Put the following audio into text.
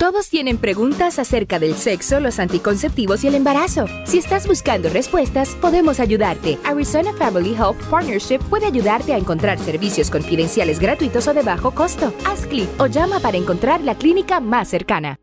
Todos tienen preguntas acerca del sexo, los anticonceptivos y el embarazo. Si estás buscando respuestas, podemos ayudarte. Arizona Family Health Partnership puede ayudarte a encontrar servicios confidenciales gratuitos o de bajo costo. Haz clic o llama para encontrar la clínica más cercana.